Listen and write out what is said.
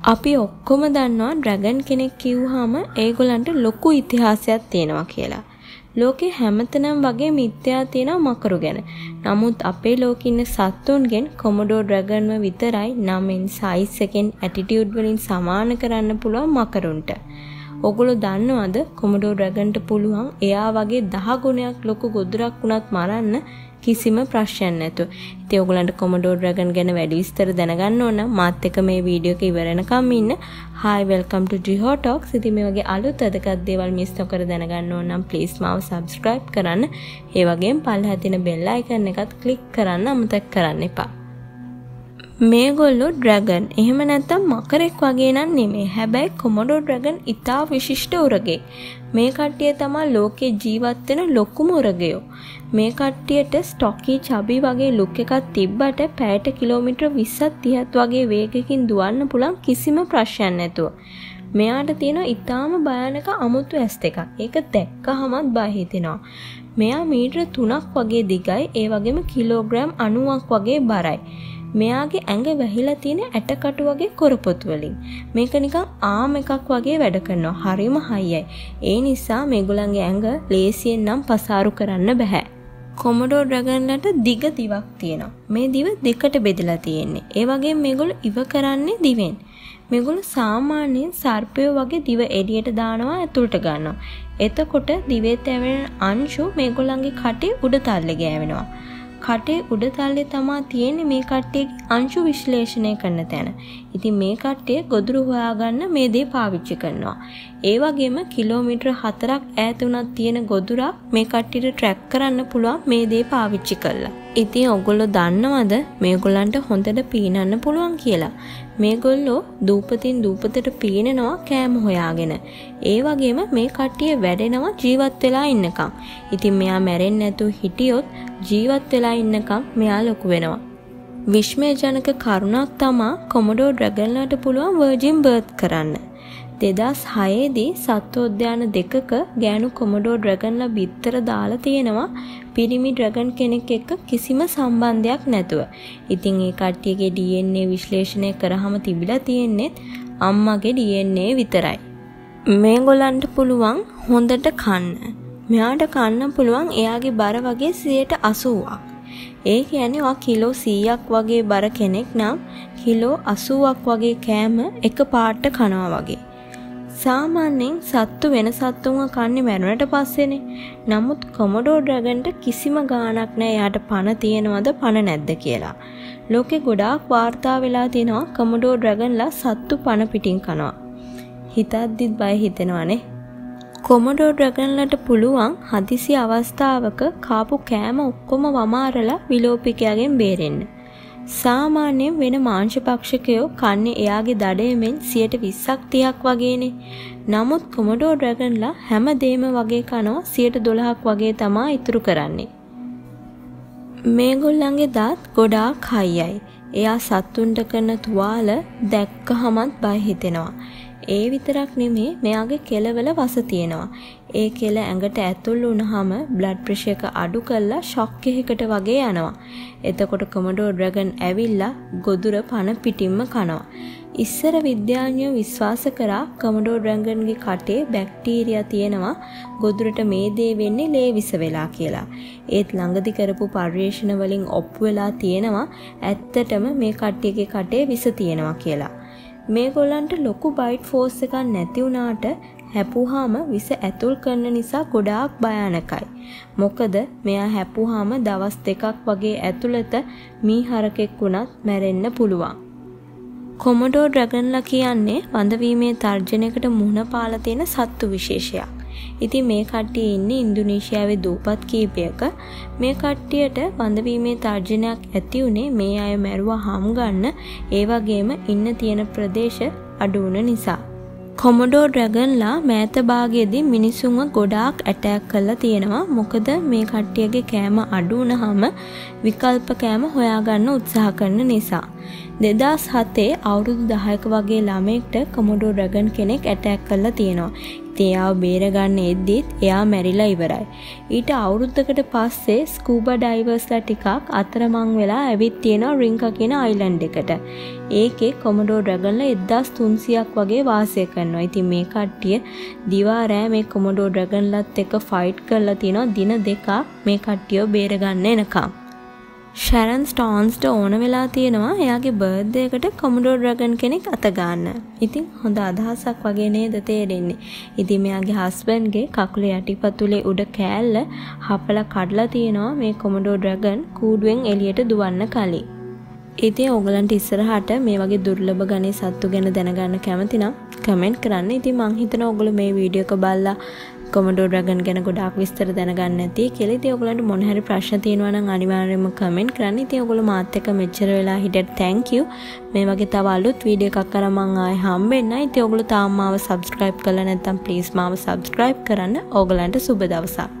අපි ඔක්කොම දන්නවා ඩ්‍රැගන් කෙනෙක් කිව්වහම ඒගොල්ලන්ට ලොකු ඉතිහාසයක් තියෙනවා කියලා. ලෝකේ හැමතැනම වගේ මිත්‍යා තියෙනවා මකරු ගැන. නමුත් අපේ ලෝකේ ඉන්න සත්තුන්ගෙන් කොමඩෝ ඩ්‍රැගන්ව විතරයි නමෙන් සයිස් එකෙන් ඇටිටියුඩ් වලින් සමාන කරන්න පුළුවන් මකරුන්ට. ඔගොල්ලෝ දන්නවද කොමඩෝ ඩ්‍රැගන්ට පුළුවන් එයා වගේ 10 ගුණයක් ලොකු ගොදුරක් වුණත් මරන්න කිසිම ප්‍රශ්නයක් නැතුව. ඉතින් ඔයගලන්ට කොමඩෝ ඩ්‍රැගන් ගැන වැඩි විස්තර දැනගන්න ඕන නම් මාත් එක්ක මේ වීඩියෝ එක ඉවර වෙනකම් ඉන්න. hi welcome to Jiho Talks. ඉතින් මේ වගේ අලුත් අදකත් දේවල් මිස් නොකර දැනගන්න ඕන නම් please මාව subscribe කරන්න. ඒ වගේම පල්ලෙහා තියෙන bell icon එකත් click කරන්න අමතක කරන්න එපා. මේගොල්ලෝ ඩ්‍රැගන් එහෙම නැත්තම් මකරෙක් වගේ නම් නෙමේ. හැබැයි කොමඩෝ ඩ්‍රැගන් ඉතා විශිෂ්ට උරගෙක්. මේ කට්ටිය තමා ලෝකේ ජීවත් වෙන ලොකුම උරගයෝ. මේ කට්ටියට ස්ටොකි චබි වගේ ලුක් එකක් තිබ්බට පැයට කිලෝමීටර් 20ක් 30ක් වගේ වේගකින් දුවන්න පුළුවන් කිසිම ප්‍රශ්නයක් නැතුව. මෙයාට තියෙන ඊටාම භයානක අමුතු ඇස් දෙකක්. ඒක දැක්කහමත් බය හිතෙනවා. මෙයා මීටර 3ක් වගේ දිගයි ඒ වගේම කිලෝග්‍රෑම් 90ක් වගේ බරයි. මෙයාගේ ඇඟ වැහිලා තියෙන ඇටකටු වගේ කොරපොතු වලින්. මේක නිකන් ආම් එකක් වගේ වැඩ කරනවා. හරිම හයියයි. ඒ නිසා මේගොල්ලන්ගේ ඇඟ ලේසියෙන් නම් පසාරු කරන්න බෑ. කොමඩෝ ඩ්‍රැගන්ලට දිග දිවක් තියෙනවා. මේ දිව දෙකට බෙදලා තියෙන්නේ. ඒ වගේම මේගොල්ලෝ ඉව කරන්නේ දිවෙන්. මේගොල්ලෝ සාමාන්‍යයෙන් සර්පයෝ වගේ දිව එළියට දානවා ඇතුළට ගන්නවා. එතකොට දිවේ තැවෙන අංශු මේගොල්ලන්ගේ කටේ උඩ තල්ලේ ගෑවෙනවා. කටේ උඩ තල්ලේ තමා තියෙන්නේ මේ කට්ටියගේ අංශු විශ්ලේෂණය කරන තැන. ඉතින් මේ කට්ටිය ගොදුරු හොයාගන්න මේ දේ පාවිච්චි කරනවා. ඒ වගේම කිලෝමීටර් 4ක් ඈත උනත් තියෙන ගොදුරක් මේ කට්ටියට ට්‍රැක් කරන්න පුළුවන් මේ දේ පාවිච්චි කරලා. ඉතින් ඔගොල්ලෝ දන්නවද මේගොල්ලන්ට හොඳට පීනන්න පුළුවන් කියලා? මේගොල්ලෝ දූපතින් දූපතට පීනනවා කෑම හොයාගෙන. ඒ වගේම මේ කට්ටිය වැඩෙනවා ජීවත් වෙලා ඉන්නකම්. ඉතින් මෙයා මැරෙන්නේ නැතුව හිටියොත් ජීවත් වෙලා ඉන්නකම් මෙයා ලොකු වෙනවා. විශ්මයජනක කරුණක් තමා කොමඩෝ ඩ්‍රැගන්ලට පුළුවන් වර්ජින් බර්ත් කරන්න. දෙදස් හයේදී සත්වෝද්‍යාන දෙකක ගෑනු කොමඩෝ ඩ්‍රැගන්ල බිත්තර දාලා තියෙනවා පිරිමි ඩ්‍රැගන් කෙනෙක් එක්ක කිසිම සම්බන්ධයක් නැතුව. ඉතින් ඒ කට්ටියගේ DNA විශ්ලේෂණය කරාම තිබිලා තියෙන්නේ අම්මගේ DNA විතරයි. මේගොල්ලන්ට පුළුවන් හොඳට කන්න. මෙයාට කන්න පුළුවන් එයාගේ බර වගේ 80ක්. ඒ කියන්නේ ඔයා කිලෝ 100ක් වගේ බර කෙනෙක් නම් කිලෝ 80ක් වගේ කෑම එක පාට කනවා වගේ. සාමාන්‍යයෙන් සත්තු වෙන සත්තුන්ව කන්නේ මැරුණට පස්සේනේ. නමුත් කොමඩෝ ඩ්‍රැගන්ට කිසිම ගාණක් නැහැ එයාට පණ තියෙනවද පණ නැද්ද කියලා. ලෝකේ ගොඩාක් වාර්තා වෙලා තිනවා කොමඩෝ ඩ්‍රැගන්ලා සත්තු පණ පිටින් කනවා. හිතද්දිත් බය හිතෙනවනේ. කොමඩෝ ඩ්‍රැගන්ලට පුළුවන් හදිසි අවස්ථාවක කාපු කෑම ඔක්කොම වමාරලා විලෝපිකයාගෙන් බේරෙන්න. සාමාන්‍යයෙන් වෙන මාංශ පක්ෂකයෝ කන්නේ එයාගේ දඩයමෙන් 120ක් 30ක් වගේනේ. නමුත් කොමඩෝ ඩ්‍රැගන්ලා හැම දෙයක්ම වගේ කනවා 112ක් වගේ තමා ඉතුරු කරන්නේ. මේගොල්ලන්ගේ දත් ගොඩාක් හයියයි. එයා සත්තුන්ට කරන තුවාල දැක්කහමත් බය හිතෙනවා. ඒ විතරක් නෙමේ මෙයාගේ කෙලවල වස තියෙනවා. ඒ කෙල ඇඟට ඇතුල් වුණාම බ්ලඩ් ප්‍රෙෂර් එක අඩු කරලා ෂොක් එකකට වගේ යනවා. එතකොට කොමඩෝ ඩ්‍රැගන් ඇවිල්ලා ගොදුර පන පිටින්ම කනවා. ඉස්සර විද්‍යාඥයෝ විශ්වාස කරා කොමඩෝ ඩ්‍රැගන්ගේ කටේ බැක්ටීරියා තියෙනවා ගොදුරට මේ දේ වෙන්නේ ලේ විස වෙලා කියලා. ඒත් ළඟදි කරපු පර්යේෂණ වලින් ඔප්පු වෙලා තියෙනවා ඇත්තටම මේ කට්ටියගේ කටේ විස තියෙනවා කියලා. මේගොල්ලන්ට ලොකු බයිට් ෆෝස් එකක් නැති වුණාට හැපුවාම විස ඇතුල් කරන නිසා ගොඩාක් භයානකයි. මොකද මෙයා හැපුවාම දවස් දෙකක් වගේ ඇතුළත මී හරකෙක් වුණත් මැරෙන්න පුළුවන්. කොමඩෝ ඩ්‍රැගන්ලා කියන්නේ වඳවීමේ තර්ජනයකට මුහුණ පාලා තියෙන සත්තු විශේෂයක්. ඉතින් මේ කට්ටිය ඉන්නේ ඉන්දුනීසියාවේ දූපත් කීපයක. මේ කට්ටියට වඳවීමේ තර්ජනයක් ඇති උනේ මේ අය මැරුවා හම් ගන්න ඒ වගේම ඉන්න තියෙන ප්‍රදේශ අඩු වුණ නිසා. කොමඩෝ ඩ්‍රැගන්ලා මෑත භාගයේදී මිනිසුන්ව ගොඩාක් ඇටැක් කරලා තියෙනවා. මොකද මේ කට්ටියගේ කෑම අඩු වුණාම විකල්ප කෑම හොයාගන්න උත්සාහ කරන නිසා. දෙදස් හතේ අවුරුදු දහයක වගේ ළමෙක්ට කොමඩෝ ඩ්‍රගන් කෙනෙක් ඇටැක් කරලා තියෙනවා. ඉතින් එයාව බේරගන්න එද්දිත් එයා මැරිලා ඉවරයි. ඊට අවුරුද්දකට පස්සේ ස්කූබා ඩයිවර්ස්ලා ටිකක් අතරමං වෙලා ඇවිත් තියෙනවා රින්කා කියන අයිලන්ඩ් එකට. ඒකේ කොමඩෝ ඩ්‍රගන්ලා 1300ක් වගේ වාසය කරනවා. ඉතින් මේ කට්ටිය දිවා රෑ මේ කොමඩෝ ඩ්‍රගන්ලත් එක්ක ෆයිට් කරලා තියෙනවා දින දෙකක් මේ කට්ටියව බේරගන්න එනකම්. ශැරන් ස්ටෝන්ස්ට ඕන වෙලා තියෙනවා එයාගේ බර්ධ් එකට කොමඩෝ ඩ්‍රගන් කෙනෙක් අතගන්න. ඉතින් හොඳ අදහසක් වගේ නේද තේරෙන්නේ. ඉතින් මෙයාගේ හස්බන්ඩ්ගේ කකුලේ යටිපතුලේ උඩ කෑල්ල හපලා කඩලා තියෙනවා මේ කොමඩෝ ඩ්‍රගන් කූඩුවෙන් එළියට දුවන්න කලින්. ඉතින් ඕගලන්ට ඉස්සරහට මේ වගේ දුර්ලභ ගණේ සත්තු ගැන දැනගන්න කැමති නම් කමෙන්ට් කරන්න. ඉතින් මං හිතනවා ඔයගොල්ලෝ මේ වීඩියෝ එක බලලා කොමඩෝ ඩ්‍රගන් ගැන ගොඩාක් විස්තර දැනගන්න ඇති කියලා. ඉතින් ඔයගලන්ට මොන හරි ප්‍රශ්න තියෙනවා නම් අනිවාර්යයෙන්ම කමෙන්ට් කරන්න. ඉතින් ඔයගොල්ලෝ මාත් එක්ක මෙච්චර වෙලා හිටියට thank you. මේ වගේ තව අලුත් වීඩියෝ එකක් අරන් මං ආයෙ හම්බෙන්නයි. ඉතින් ඔයගොල්ලෝ තාම මාව subscribe කරලා නැත්නම් please මාව subscribe කරන්න. ඕගලන්ට සුබ දවසක්.